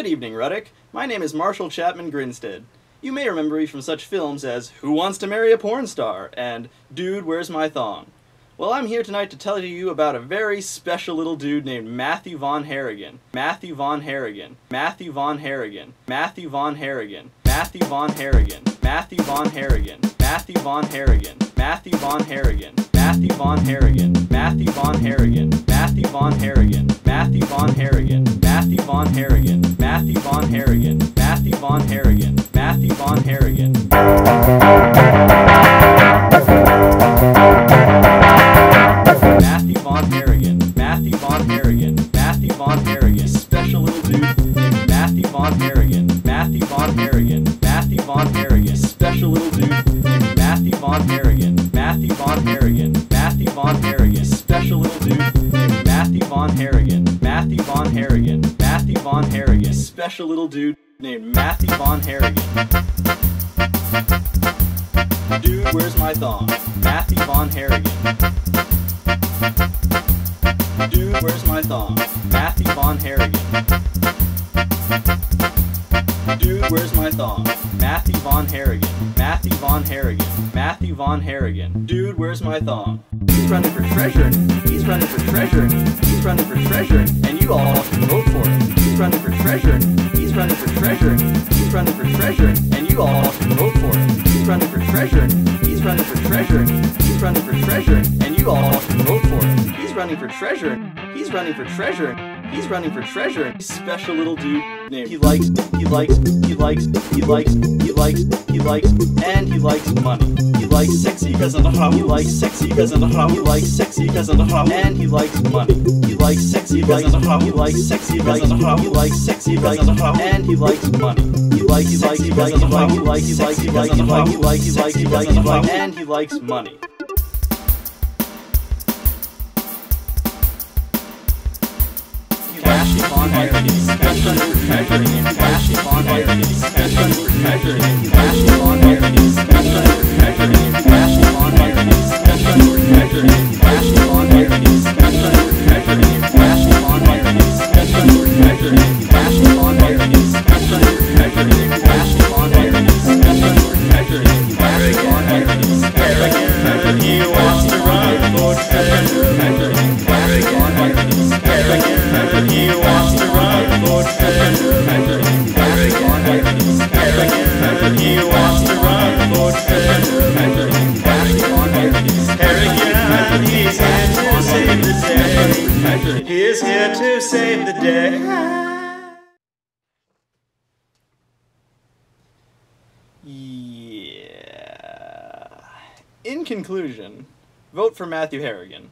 Good evening, Ruddock. My name is Marshall Chapman Grinstead. You may remember me from such films as Who Wants to Marry a Porn Star and Dude, Where's My Thong? Well, I'm here tonight to tell you about a very special little dude named Matthew Von Harrigan. Matthew Von Harrigan. Matthew Von Harrigan. Matthew Von Harrigan. Matthew Von Harrigan. Matthew Von Harrigan. Matthew Von Harrigan. Matthew Von Harrigan. Matthew Von Harrigan. Matthew Von Harrigan, Matthew Von Harrigan, Matthew Von Harrigan, Matthew Von Harrigan, Matthew Von Harrigan, Matthew Von Harrigan, Matthew Von Harrigan, Matthew Von Harrigan. Matthew Von Harrigan, Matthew Von Harrigan, Matthew Von Harrigan, special little dude named Matthew Von Harrigan, Matthew Von Harrigan, Matthew Von Harrigan, special little dude named Matthew Von Harrigan, Matthew Von Harrigan named Matthew Von Harrigan. Matthew Von Harrigan. Matthew Von Harrigan. Special little dude named Matthew Von Harrigan. Dude, where's my thong? Matthew Von Harrigan. Dude, where's my thong? Matthew Von Harrigan. Dude, where's my thong? Matthew Von Harrigan. Matthew Von Harrigan. Matthew Von Harrigan. Dude, where's my thong? Running for treasure. He's running for treasure. He's running for treasure. And you all should vote for him. He's running for treasure. He's running for treasure. He's running for treasure. And you all should vote for him. He's running for treasure. He's running for treasure. He's running for treasure. And you all should vote for him. He's running for treasure. He's running for treasure. He's running for treasure. Special little dude he likes, he likes, he likes, he likes, he likes, he likes, and he likes money. He likes sexy cause of the hum. He likes sexy cause of the hum. He likes sexy cause of the hum. And he likes money. He likes sexy cause of the hum. He likes sexy cause of the hum. He likes sexy cause of the hum. And he likes money. He likes, he likes, he likes, he likes, he likes, he likes, he likes, he likes, he likes, he likes, he likes, he likes, passion and passion on ironies, passion for treasuring day, he's here to save the day. Yeah. In conclusion, vote for Matthew Harrigan.